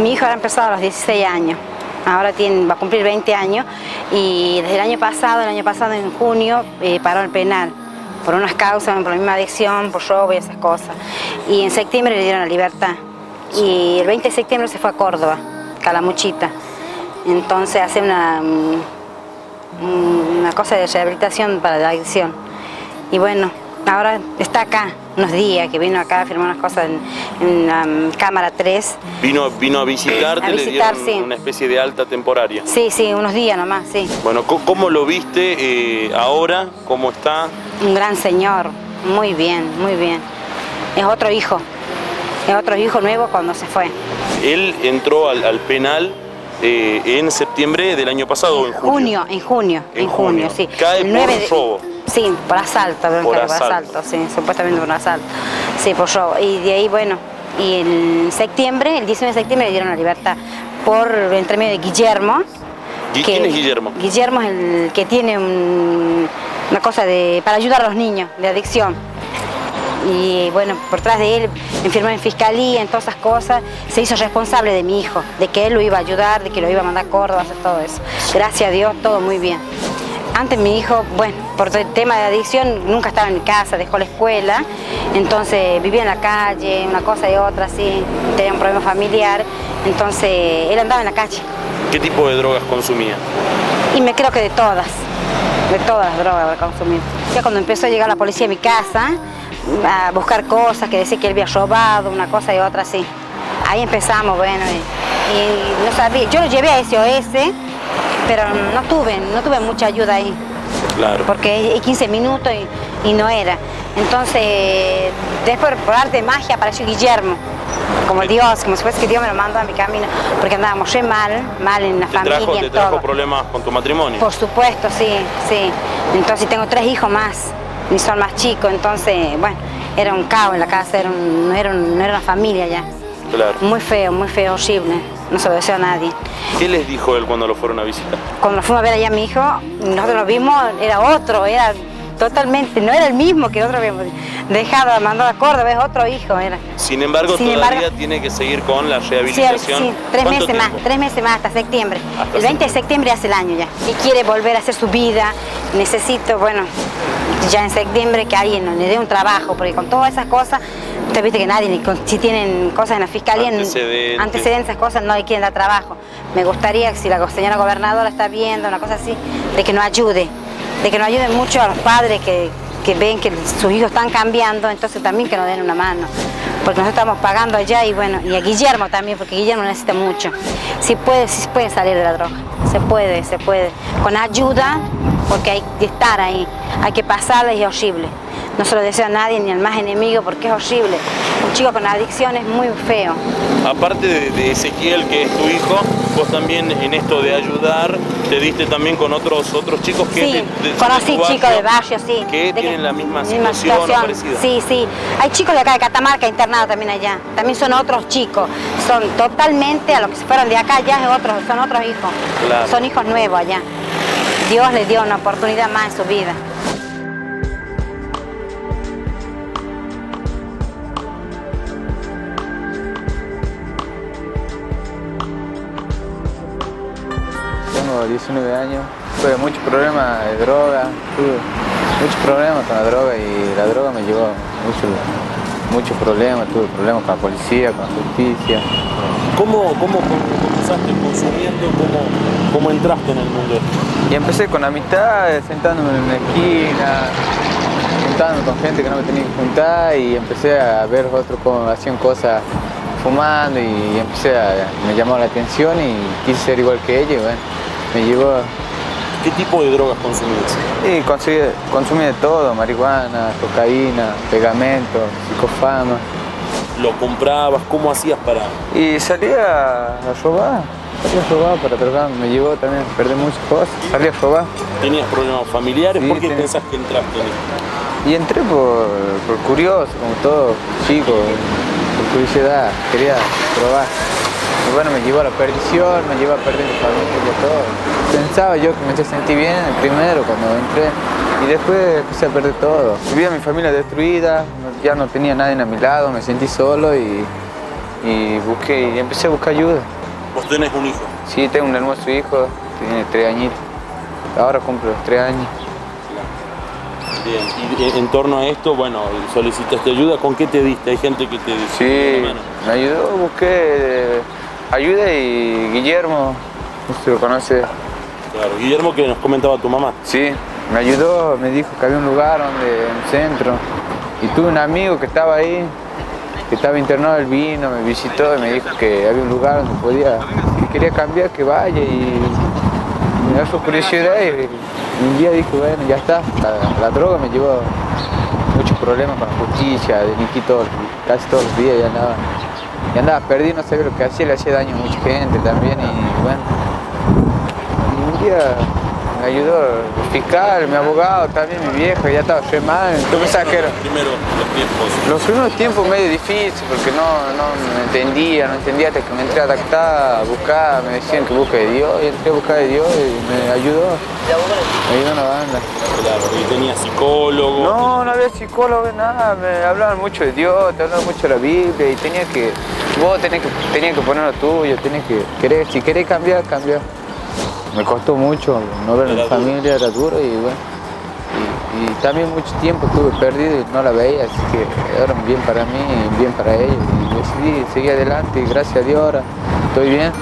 Mi hijo ha empezado a los 16 años, ahora tiene, va a cumplir 20 años y desde el año pasado, el año pasado en junio, eh, paró el penal por unas causas, por la misma adicción, por robo y esas cosas. Y en septiembre le dieron la libertad. Y el 20 de septiembre se fue a Córdoba, Calamuchita. Entonces hace una, mm, una cosa de rehabilitación para la adicción. Y bueno, ahora está acá, unos días, que vino acá a firmar unas cosas en, la mm, Cámara 3. Vino, vino a visitarte, A le visitar, dieron sí. una especie de alta temporaria. Sí, sí, unos días nomás, sí. Bueno, ¿cómo, lo viste eh, ahora? ¿Cómo está? Un gran señor, muy bien, muy bien. Es otro hijo, es otro hijo nuevo cuando se fue. Él entró al, al penal eh, en septiembre del año pasado, en junio. Junio, en junio, En en, junio, junio. sí. Cae El por 9 de- robo. Sí, por asalto, Por que por asalto. asalto, sí, supuestamente por asalto. Sí, por robo. Y de ahí, bueno, y en septiembre, el 19 de septiembre le dieron la libertad por entre medio de Guillermo. ¿Y quién es Guillermo? Guillermo es el que tiene un- una cosa de para ayudar a los niños de adicción. Y bueno, por detrás de él, enfermó en fiscalía, en todas esas cosas, se hizo responsable de mi hijo, de que él lo iba a ayudar, de que lo iba a mandar a Córdoba, hacer todo eso. Gracias a Dios, todo muy bien. Antes mi hijo, bueno, por el tema de adicción, nunca estaba en mi casa, dejó la escuela, entonces vivía en la calle, una cosa y otra, así, tenía un problema familiar, entonces él andaba en la calle. ¿Qué tipo de drogas consumía? Y me creo que de todas, de todas las drogas habrá consumido. Ya cuando empezó a llegar la policía a mi casa, a buscar cosas, que decía que él había robado, una cosa y otra así. Ahí empezamos, bueno, y, y no sabía, yo lo llevé a SOS, pero no tuve, no tuve mucha ayuda ahí, Claro. porque es 15 minutos y, y no era. Entonces, después por arte de magia apareció Guillermo, como Dios, como si fuese que Dios me lo mandó a mi camino, porque andábamos re mal, mal en la ¿Te familia, trajo, en te trajo todo. problemas con tu matrimonio? Por supuesto, sí, sí. Entonces tengo tres hijos más, y son más chicos, entonces, bueno, era un caos en la casa, era un- no, era un- no era una familia ya. Claro. Muy feo, muy feo, horrible. No se lo deseo a nadie. ¿Qué les dijo él cuando lo fueron a visitar? Cuando fuimos a ver allá a mi hijo, nosotros lo vimos, era otro, era totalmente, no era el mismo que otro habíamos dejado, mandado a Córdoba, es otro hijo, era. Sin embargo, Sin todavía embargo- tiene que seguir con la Sí, rehabilitación. sí, tres ¿Cuánto meses más, tres meses más hasta septiembre. Hasta el 20 de septiembre hace el año ya. Y quiere volver a hacer su vida. Necesito, bueno, ya en septiembre que alguien le dé un trabajo, porque con todas esas cosas, usted viste que nadie, si tienen cosas en la fiscalía, en- Antecedentes. antecedentes, esas cosas, no le quieren dar trabajo. Me gustaría que si la señora gobernadora está viendo una cosa así, de que nos ayude, de que nos ayude mucho a los padres que, que ven que sus hijos están cambiando, entonces también que nos den una mano. Porque nosotros estamos pagando allá y bueno, y a Guillermo también, porque Guillermo necesita mucho. Si puede, si puede salir de la droga, se puede, se puede. Con ayuda, porque hay que estar ahí, hay que pasarla y es horrible. No se lo deseo a nadie ni al más enemigo porque es horrible. Un chico con adicción es muy feo. Aparte de, Ezequiel, que es tu hijo, vos también en esto de ayudar, te diste también con otros otros chicos que Sí, de- de- de conocí tu chicos de barrio, sí. que de tienen la misma situación, parecida. Sí, sí. Hay chicos de acá de Catamarca internados también allá. También son otros chicos. Son totalmente a los que se fueron de acá, ya es otros, son otros hijos. Claro. Son hijos nuevos allá. Dios les dio una oportunidad más en su vida. Tengo 19 años, tuve muchos problemas de droga, tuve muchos problemas con la droga y la droga me llevó muchos muchos problemas, tuve problemas con la policía, con la justicia. ¿Cómo, cómo comenzaste consumiendo? ¿Cómo, ¿Cómo entraste en el mundo? Y empecé con amistades, sentándome en una esquina, juntándome con gente que no me tenía que juntar y empecé a ver otros cómo hacían cosas fumando y empecé a, me llamó la atención y quise ser igual que ellos y bueno, me llevó ¿Qué tipo de drogas consumías? Y conseguí, consumí de todo, marihuana, cocaína, pegamento, psicofama. ¿Lo comprabas? ¿Cómo hacías para...? Y salía a robar, salía a robar para drogar, me llevó también a perder muchas cosas, salía a robar. ¿Tenías problemas familiares? Sí, ¿Por qué pensás que entraste en esto? Y entré por, por curioso, como todo chico, por curiosidad, quería probar. Y bueno, me llevó a la perdición, me llevó a perder mi familia, todo. Pensaba yo que me hacía sentir bien primero cuando entré y después empecé a perder todo. Vivía mi familia destruida, ya no tenía nadie a mi lado, me sentí solo y, y busqué y empecé a buscar ayuda. Vos tenés un hijo. Sí, tengo un hermoso hijo, tiene tres añitos. Ahora cumple los tres años. Bien. Y en torno a esto, bueno, solicitaste ayuda. ¿Con qué te diste? Hay gente que te dice. Sí, me ayudó, busqué ayuda y Guillermo, no sé si lo conoce. Claro, Guillermo que nos comentaba tu mamá. Sí, me ayudó, me dijo que había un lugar donde, en el centro. Y tuve un amigo que estaba ahí, que estaba internado, él vino, me visitó y me dijo que había un lugar donde podía, si quería cambiar, que vaya y me dio su curiosidad y un día dije, bueno, ya está, la, droga me llevó muchos problemas con la justicia, delinquí todos, casi todos los días y andaba, y andaba perdido, no sabía lo que hacía, le hacía daño a mucha gente también y bueno, y un día ayudó el fiscal, mi abogado, también mi viejo, ya estaba re mal. Yo pensaba que era... Primero, los tiempos. Los primeros tiempos medio difícil porque no, no entendía, no entendía hasta que me entré a adaptar, a buscar, me decían que busque de Dios, y entré a buscar de Dios y me ayudó. Me ayudó una banda. Claro, y tenía psicólogo. No, no había psicólogo, nada, me hablaban mucho de Dios, te hablaban mucho de la Biblia y tenía que, vos tenés que, tenías que poner lo tuyo, tenés que querer, si querés cambiar, cambiar. Me costó mucho, no ver a mi familia era duro y bueno. Y, y también mucho tiempo estuve perdido y no la veía, así que era bien para mí y bien para ellos. Y decidí seguir adelante y gracias a Dios ahora estoy bien.